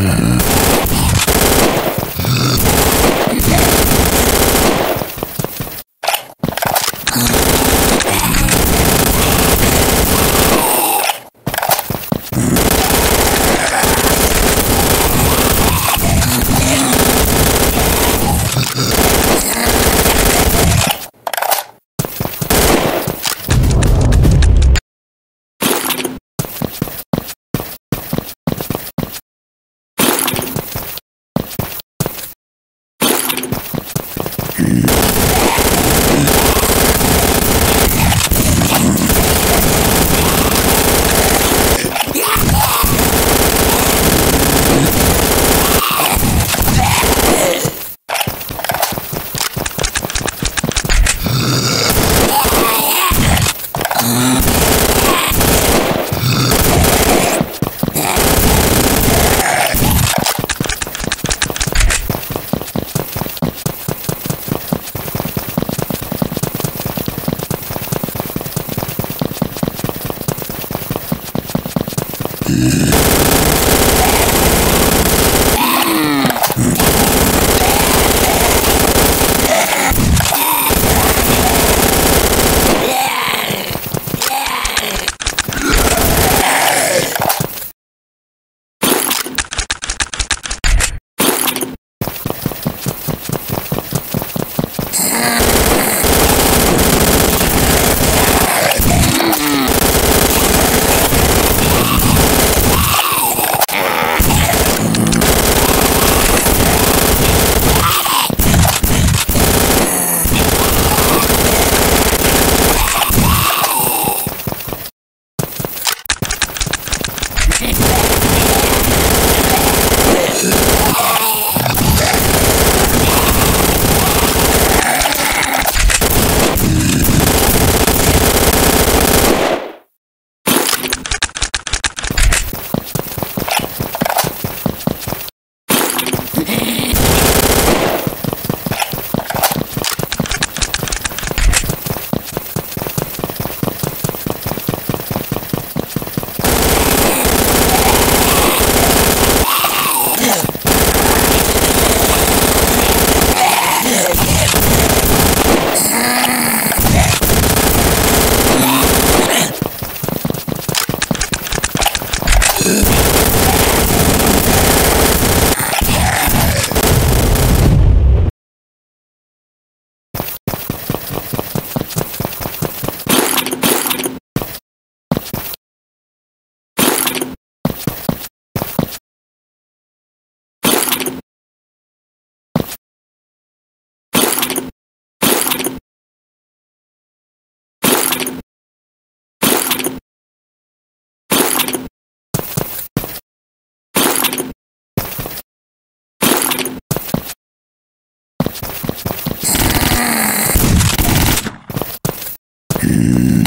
Mm-hmm. Amen.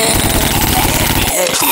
É, é, é.